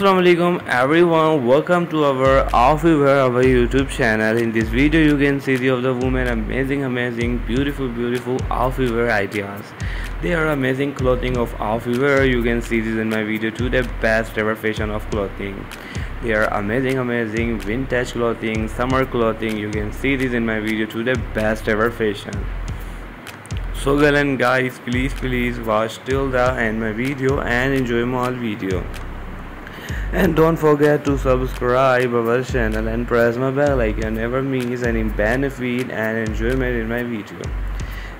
Assalamu alaikum everyone. Welcome to our Wear our YouTube channel. In this video you can see the of the women amazing amazing beautiful beautiful Wear ideas. They are amazing clothing of Wear. you can see this in my video too the best ever fashion of clothing. They are amazing amazing vintage clothing summer clothing. You can see this in my video too the best ever fashion. So girl and guys please please watch till the end my video and enjoy my video and don't forget to subscribe our channel and press my bell icon. Never miss any benefit and enjoyment in my video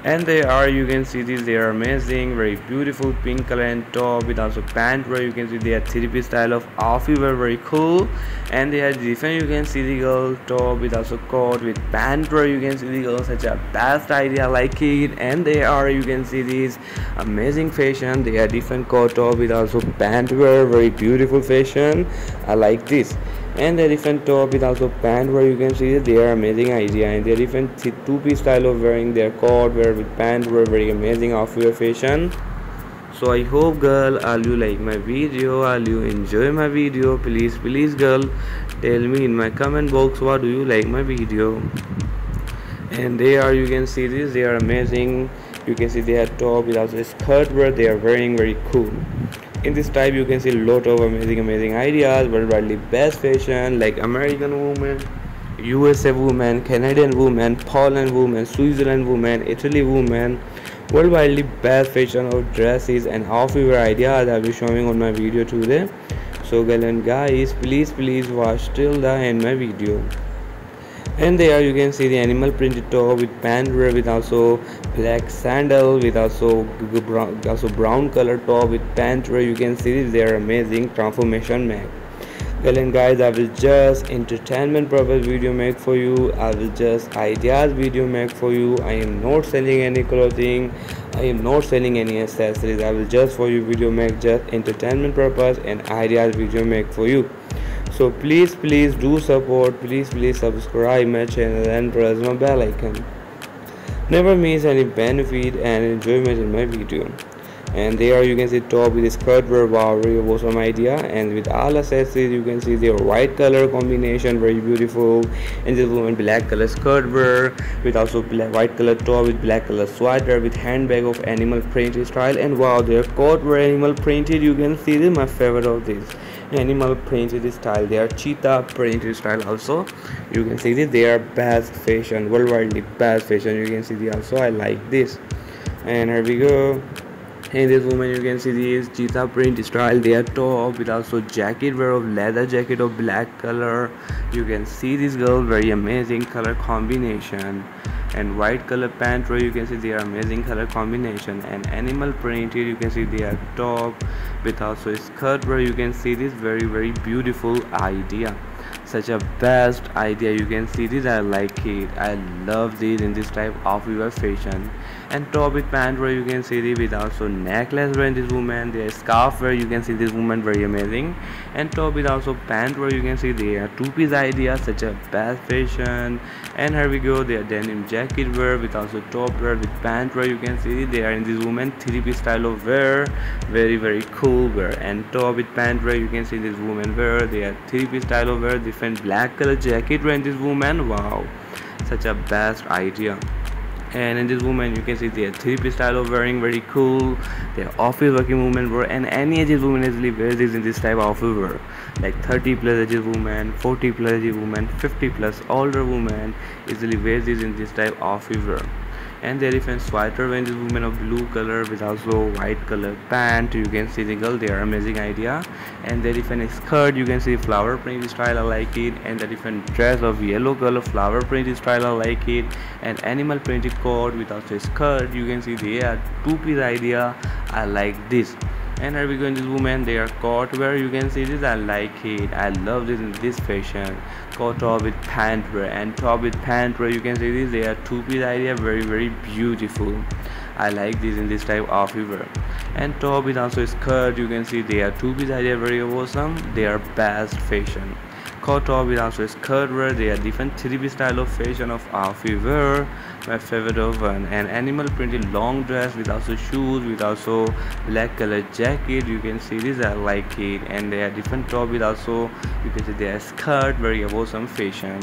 and they are you can see these they are amazing very beautiful pink color and top with also pant where you can see they are three-piece style of offy were very cool. And they are different you can see the girl top with also coat with pant where you can see the girl such a best idea like it. And they are you can see these amazing fashion they are different coat top with also pant wear very beautiful fashion i like this and the different top is also pant where you can see that they are amazing idea. And are different two-piece style of wearing their coat wear with pant were very amazing your fashion. So i hope girl all you like my video all you enjoy my video. Please please girl tell me in my comment box what do you like my video. And they are you can see this they are amazing. You can see they have top with also skirt where they are wearing very cool in this type you can see lot of amazing amazing ideas worldwide best fashion like american woman usa woman canadian woman poland woman switzerland woman italy woman. Worldwide best fashion of dresses and outfit ideas i'll be showing on my video today. So girl and guys please please watch till the end my video and there you can see the animal printed top with pant with also black sandal with also brown, also brown color top with pant you can see their amazing transformation map. Well and guys i will just entertainment purpose video make for you. I will just ideas video make for you. I am not selling any clothing. I am not selling any accessories. I will just for you video make just entertainment purpose and ideas video make for you so please please do support please please subscribe my channel and press my bell icon. Never miss any benefit and enjoyment in my video. And there you can see top with skirt were wow awesome idea. And with all accessories you can see their white color combination very beautiful. And this woman black color skirt were with also black white color top with black color sweater with handbag of animal printed style. And wow their coat were animal printed. You can see this my favorite of this animal printed style. They are cheetah printed style also. You can see this. They are best fashion worldwide best fashion. You can see this also. I like this. And here we go. In this woman you can see this cheetah print style. Their top with also jacket wear of leather jacket of black color. You can see this girl. Very amazing color combination and white color pant where you can see they are amazing color combination. And animal printed you can see they are top with also skirt where you can see this very very beautiful idea. Such a best idea. You can see this i like it. I love this in this type of your fashion and top with pant where you can see the with also necklace wearing this woman the scarf where you can see this woman very amazing. And top with also pant where you can see they are uh, two piece idea such a best fashion. And here we go they are denim jacket wear with also top wear with pant where you can see they are in this woman three piece style of wear. Very very cool wear. And top with pant where you can see this woman wear they are three piece style of wear different black color jacket wear in this woman wow. Such a best idea and in this woman you can see their three-piece style of wearing very cool. Their office working women wear and any age woman easily wears this in this type of office wear like 30 plus age woman 40 plus age woman 50 plus older woman easily wears this in this type of office wear and there is a sweater when this woman of blue color with also white color pant you can see the girl they are amazing idea. And is a skirt you can see flower print style i like it. And the different dress of yellow color flower print style i like it. And animal printed coat with also skirt you can see they are two piece idea i like this and here we go in this woman they are caught where you can see this i like it. I love this in this fashion. Coat top with pant wear. And top with pant where you can see this they are two piece idea very very beautiful. I like this in this type of wear. And top with also skirt you can see they are two piece idea very awesome. They are best fashion top with also skirt wear they are different 3 style of fashion of outfit wear my favorite of one and animal printed long dress with also shoes with also black color jacket. You can see this i like it and they are different top with also you can see they are skirt very awesome fashion.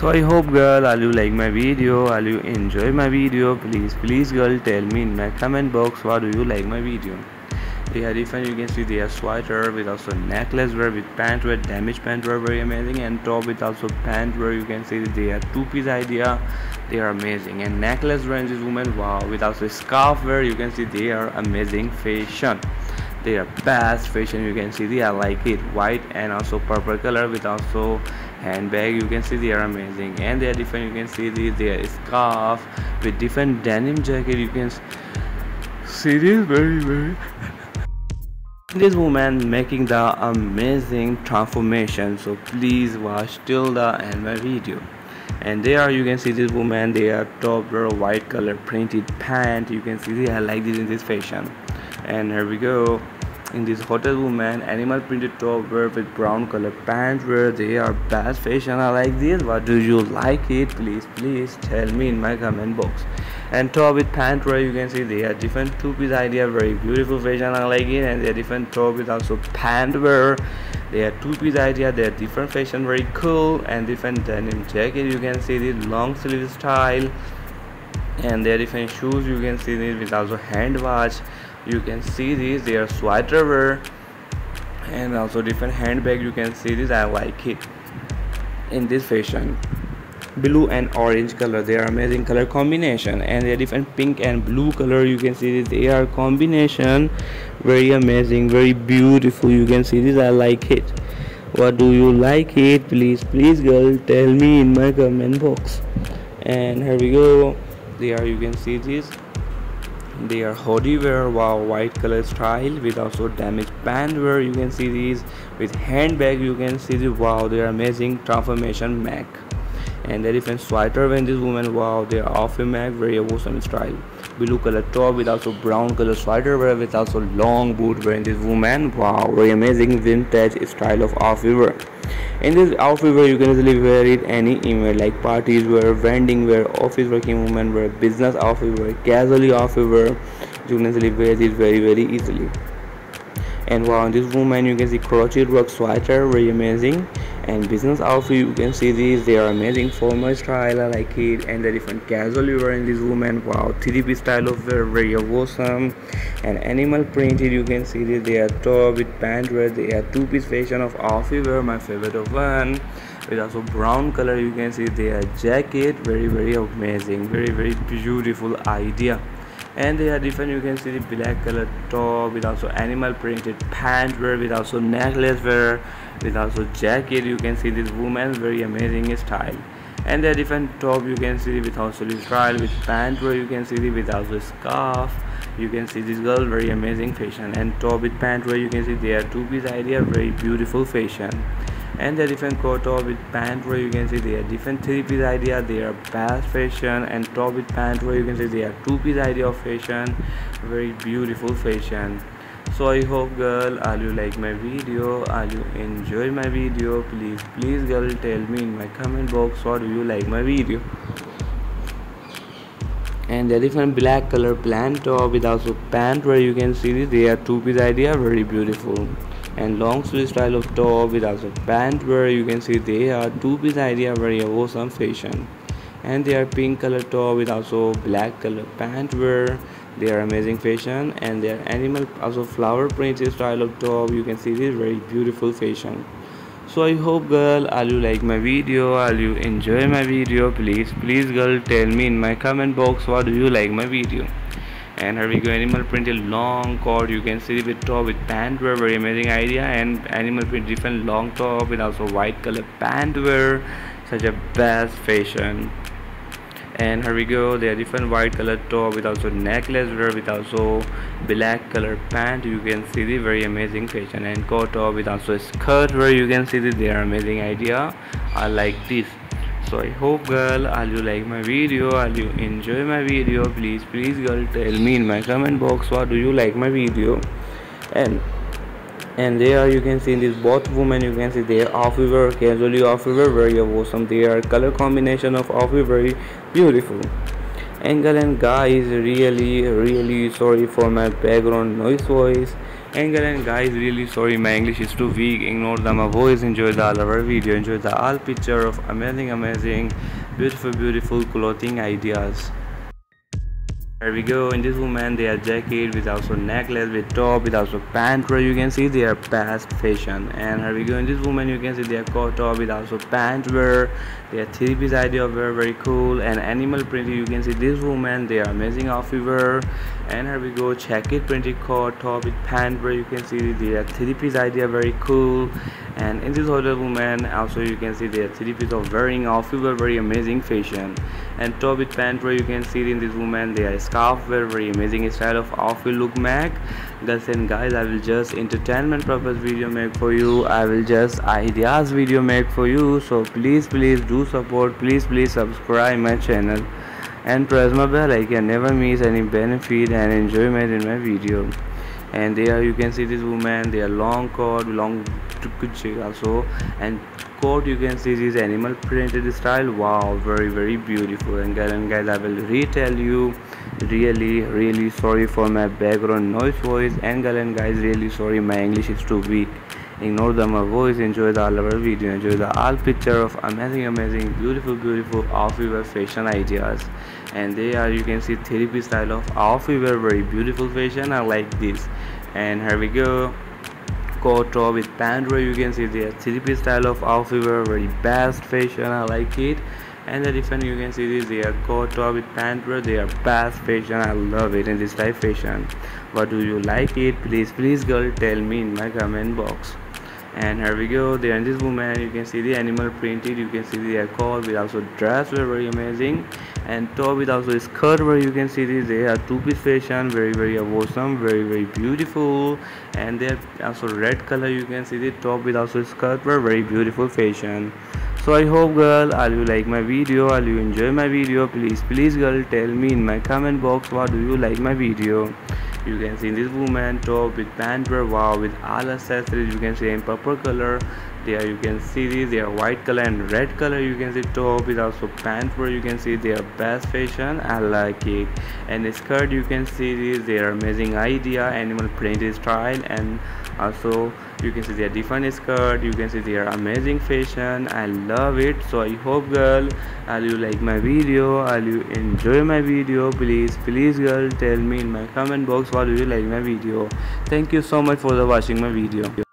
So i hope girl are you like my video? Are you enjoy my video? Please please girl tell me in my comment box what do you like my video they are different you can see they are sweater with also necklace wear with pant wear damage pant wear very amazing. And top with also pant where you can see they are two piece idea. They are amazing. And necklace wear this woman wow. With also scarf wear you can see they are amazing fashion. They are best fashion you can see they are like it white and also purple color with also handbag you can see they are amazing. And they are different you can see the their scarf with different denim jacket you can see this very very this woman making the amazing transformation. So please watch till the end my video. And there you can see this woman they are top wear white color printed pant. You can see are like this in this fashion. And here we go. In this hotel woman animal printed top wear with brown color pants where they are best fashion i like this. What do you like it? Please please tell me in my comment box and top with pant where you can see they are different two piece idea very beautiful fashion i like it and they are different top with also pant wear they are two piece idea they are different fashion very cool and different denim jacket. You can see this long sleeve style and there are different shoes. You can see this with also hand watch you can see these they are sweater wear and also different handbag you can see this i like it in this fashion blue and orange color. They are amazing color combination and they're different pink and blue color. You can see this. They are combination. Very amazing very beautiful. You can see this. I like it. What do you like it? Please please girl tell me in my comment box. And here we go. There you can see this. They are hoodie wear. Wow white color style with also damaged pant wear. You can see these with handbag. You can see the wow they are amazing transformation mac and the different sweater when this woman wow they are off a mac very awesome style. Blue color top with also brown color sweater wear with also long boot wearing this woman wow very amazing vintage style of off wear in this outfit where you can easily wear it any event like parties wear vending wear office working woman wear business outfit wear casually outfit wear you can easily wear it very very easily and wow this woman you can see crochet work sweater very amazing. And business outfit you can see these they are amazing. Formal style i like it. And the different casual you wearing this woman wow. 3 style of wear very awesome. And animal printed you can see this they are top with pant wear. They are two piece fashion of outfit wear my favorite of one. With also brown color you can see they are jacket. Very very amazing. Very very beautiful idea and they are different. You can see the black color top with also animal printed pant wear with also necklace wear with also jacket. You can see this woman very amazing style. And there are different top. You can see with also this style with pant wear. You can see the with also scarf. You can see this girl very amazing fashion. And top with pant wear you can see they are two piece idea very beautiful fashion and the different coat top with pant where you can see they are different three piece idea. They are best fashion and top with pant where you can see they are two piece idea of fashion. Very beautiful fashion. So i hope girl are you like my video are you enjoy my video please please girl tell me in my comment box what do you like my video. And the different black color plant top with also pant where you can see this they are two piece idea very beautiful and long sleeve style of top with also pant where you can see they are two piece idea very awesome fashion. And they are pink color top with also black color pant wear. They are amazing fashion and they are animal also flower print style of top you can see this very beautiful fashion. So i hope girl are you like my video? Are you enjoy my video? Please please girl tell me in my comment box what do you like my video and here we go animal printed long cord you can see with top with pant wear very amazing idea. And animal print different long top with also white color pant wear such a best fashion. And here we go there are different white color top with also necklace wear with also black color pant. You can see the very amazing fashion. And coat top with also skirt where you can see that they are amazing idea. I like this so i hope girl are you like my video are you enjoy my video please please girl tell me in my comment box what do you like my video. And and there you can see in this both women you can see they are off wear casually off wear very awesome. They are color combination of off very beautiful angle and guys really really sorry for my background noise voice. Angle and guys really sorry my english is too weak. Ignore them my voice enjoy the all our video. Enjoy the all picture of amazing amazing beautiful beautiful clothing ideas here we go in this woman they are jacket with also necklace with top with also pant where you can see they are past fashion. And here we go in this woman you can see they are coat top with also pant wear they are three piece idea of wear very cool and animal print. You can see this woman they are amazing outfit wear and here we go it printed coat top with pant where you can see they are three piece idea very cool and in this hotel woman also you can see there are three piece of wearing outfit wear very amazing fashion. And top with pant where you can see in this woman they are scarf wear very amazing style of outfit look make. Girls and guys i will just entertainment purpose video make for you. I will just ideas video make for you. So please please do support. Please please subscribe my channel. And press my bell icon. Never miss any benefit and enjoyment in my video. And there you can see this woman they are long coat long also. And coat you can see this animal printed style. Wow very very beautiful. And guys and guys i will retell you. Really really sorry for my background noise voice and girl and guys really sorry my english is too weak. Ignore the my voice. Enjoy the all our video. Enjoy the all picture of amazing amazing beautiful beautiful off-wear fashion ideas. And there are you can see therapy style of off-wear very beautiful fashion i like this. And here we go top with pant you can see the therapy style of off-wear very best fashion i like it. And the different you can see this coat top with pant they are best fashion i love it in this type fashion. What do you like it? Please please girl tell me in my comment box and here we go there in this woman you can see the animal printed you can see the echo with also dress were very amazing. And top with also skirt where you can see this they are two-piece fashion very very awesome very very beautiful. And they are also red color you can see the top with also skirt were very beautiful fashion. So i hope girl are you like my video are you enjoy my video. Please please girl tell me in my comment box what do you like my video you can see this woman top with pant wow with all accessories. You can see in purple color. There you can see this they are white color and red color. You can see top with also pants you can see they are best fashion. I like it. And skirt you can see this they are amazing idea. Animal printed style and also you can see their different skirt you can see their amazing fashion. I love it. So i hope girl will you like my video will you enjoy my video. Please please girl tell me in my comment box what do you like my video? Thank you so much for the watching my video